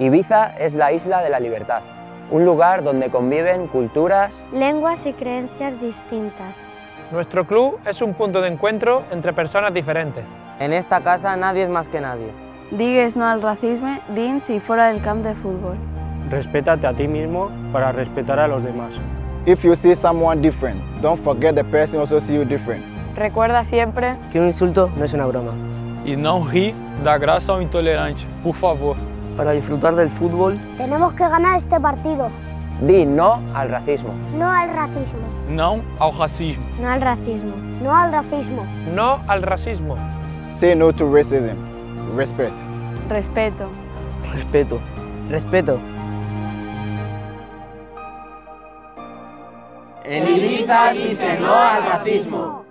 Ibiza es la isla de la libertad, un lugar donde conviven culturas, lenguas y creencias distintas. Nuestro club es un punto de encuentro entre personas diferentes. En esta casa nadie es más que nadie. Digues no al racismo dins y fuera del camp de fútbol. Respétate a ti mismo para respetar a los demás. If you see someone different, don't forget the person also see you different. Recuerda siempre que un insulto no es una broma. E não ri da graça ao intolerante, por favor. Para disfrutar del fútbol, tenemos que ganar este partido. Di no al racismo. No al racismo. Não ao racismo. No al racismo. No al racismo. No al racismo. Say no to racism. Respect. Respeto. Respeto. Respeto. En Ibiza dice no al racismo.